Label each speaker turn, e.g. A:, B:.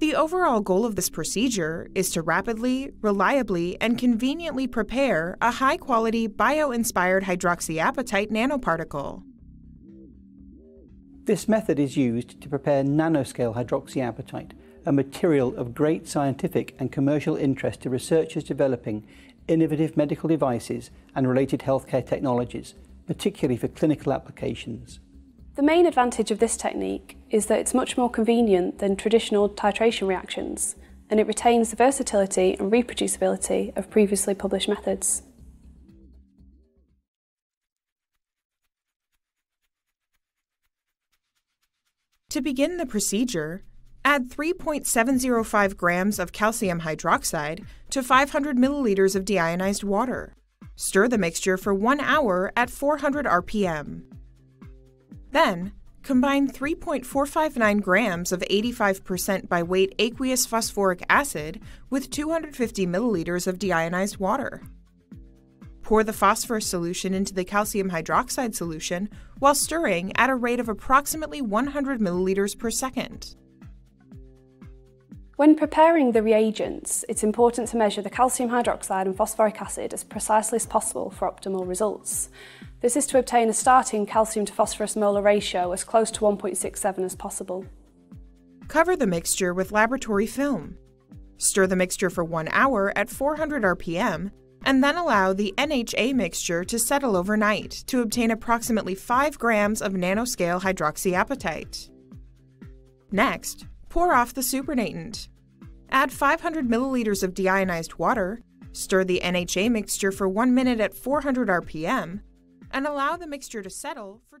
A: The overall goal of this procedure is to rapidly, reliably, and conveniently prepare a high quality bio inspired hydroxyapatite nanoparticle.
B: This method is used to prepare nanoscale hydroxyapatite, a material of great scientific and commercial interest to researchers developing innovative medical devices and related healthcare technologies, particularly for clinical applications.
C: The main advantage of this technique is that it's much more convenient than traditional titration reactions, and it retains the versatility and reproducibility of previously published methods.
A: To begin the procedure, add 3.705 grams of calcium hydroxide to 500 milliliters of deionized water. Stir the mixture for one hour at 400 RPM. Then, combine 3.459 grams of 85% by weight aqueous phosphoric acid with 250 milliliters of deionized water. Pour the phosphorus solution into the calcium hydroxide solution while stirring at a rate of approximately 100 milliliters per second.
C: When preparing the reagents, it's important to measure the calcium hydroxide and phosphoric acid as precisely as possible for optimal results. This is to obtain a starting calcium to phosphorus molar ratio as close to 1.67 as possible.
A: Cover the mixture with laboratory film. Stir the mixture for one hour at 400 RPM and then allow the NHA mixture to settle overnight to obtain approximately 5 grams of nanoscale hydroxyapatite. Next, pour off the supernatant. Add 500 milliliters of deionized water, stir the NHA mixture for 1 minute at 400 RPM, and allow the mixture to settle for